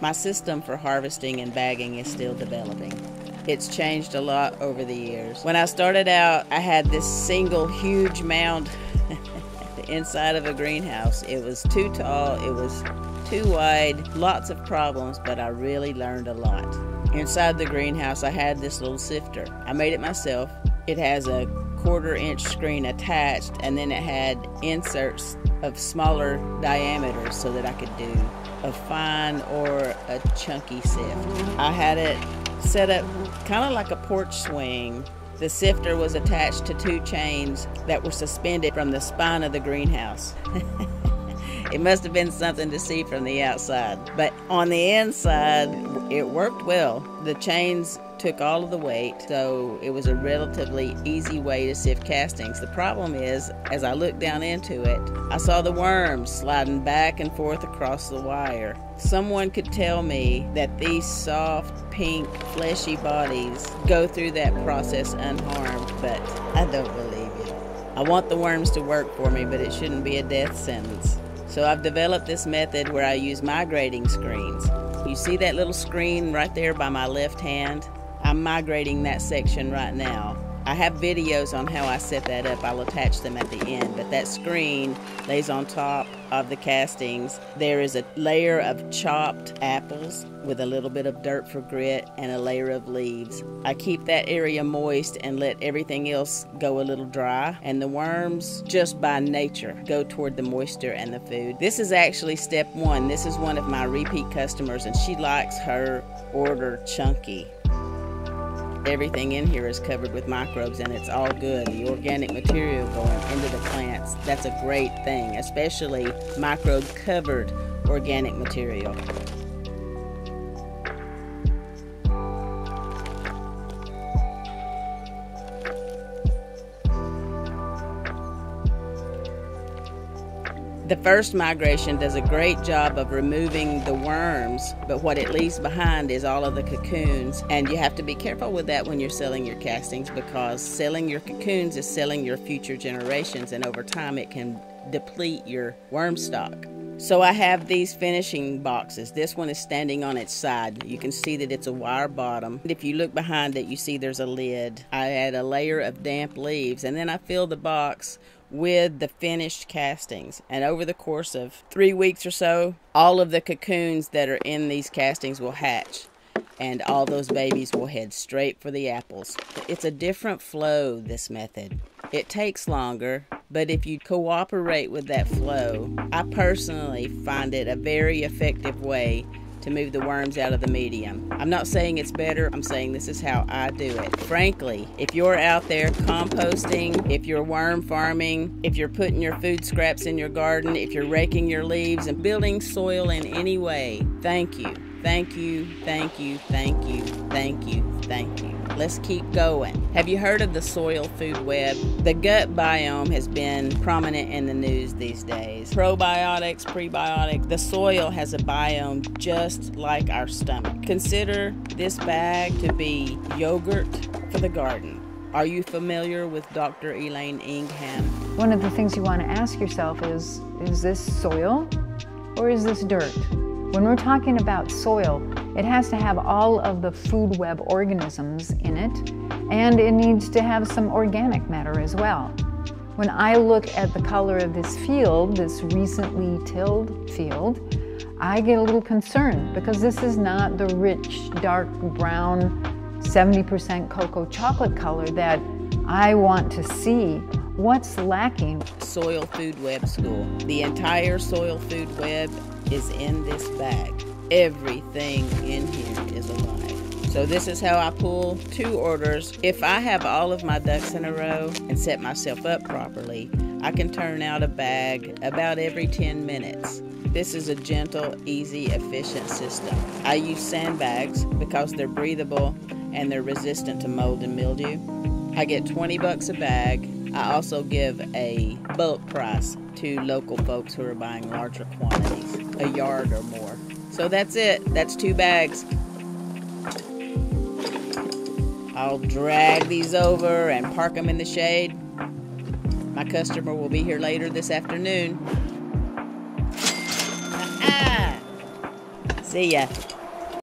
My system for harvesting and bagging is still developing. It's changed a lot over the years. When I started out, I had this single huge mound inside of a greenhouse. It was too tall, it was too wide, lots of problems, but I really learned a lot. Inside the greenhouse, I had this little sifter. I made it myself. It has a quarter inch screen attached, and then it had inserts of smaller diameters so that I could do a fine or a chunky sift. I had it set up kind of like a porch swing. The sifter was attached to two chains that were suspended from the spine of the greenhouse. it must have been something to see from the outside, but on the inside, it worked well. The chains took all of the weight, so it was a relatively easy way to sift castings. The problem is, as I looked down into it, I saw the worms sliding back and forth across the wire. Someone could tell me that these soft, pink, fleshy bodies go through that process unharmed, but I don't believe it. I want the worms to work for me, but it shouldn't be a death sentence. So I've developed this method where I use migrating screens. You see that little screen right there by my left hand? I'm migrating that section right now. I have videos on how I set that up. I'll attach them at the end. But that screen lays on top of the castings. There is a layer of chopped apples with a little bit of dirt for grit and a layer of leaves. I keep that area moist and let everything else go a little dry. And the worms, just by nature, go toward the moisture and the food. This is actually step one. This is one of my repeat customers, and she likes her order chunky everything in here is covered with microbes and it's all good. The organic material going into the plants, that's a great thing, especially microbe covered organic material. The first migration does a great job of removing the worms, but what it leaves behind is all of the cocoons. And you have to be careful with that when you're selling your castings because selling your cocoons is selling your future generations, and over time it can deplete your worm stock. So I have these finishing boxes. This one is standing on its side. You can see that it's a wire bottom. If you look behind it, you see there's a lid. I add a layer of damp leaves and then I fill the box with the finished castings. And over the course of three weeks or so, all of the cocoons that are in these castings will hatch. And all those babies will head straight for the apples. It's a different flow, this method. It takes longer, but if you cooperate with that flow, I personally find it a very effective way to move the worms out of the medium. I'm not saying it's better, I'm saying this is how I do it. Frankly, if you're out there composting, if you're worm farming, if you're putting your food scraps in your garden, if you're raking your leaves and building soil in any way, thank you. Thank you, thank you, thank you, thank you, thank you. Let's keep going. Have you heard of the soil food web? The gut biome has been prominent in the news these days. Probiotics, prebiotics, the soil has a biome just like our stomach. Consider this bag to be yogurt for the garden. Are you familiar with Dr. Elaine Ingham? One of the things you want to ask yourself is is this soil or is this dirt? When we're talking about soil, it has to have all of the food web organisms in it, and it needs to have some organic matter as well. When I look at the color of this field, this recently tilled field, I get a little concerned because this is not the rich, dark brown, 70% cocoa chocolate color that I want to see. What's lacking? Soil Food Web School. The entire Soil Food Web is in this bag. Everything in here is alive. So this is how I pull two orders. If I have all of my ducks in a row and set myself up properly, I can turn out a bag about every 10 minutes. This is a gentle, easy, efficient system. I use sandbags because they're breathable and they're resistant to mold and mildew. I get 20 bucks a bag I also give a bulk price to local folks who are buying larger quantities, a yard or more. So that's it. That's two bags. I'll drag these over and park them in the shade. My customer will be here later this afternoon. See ya.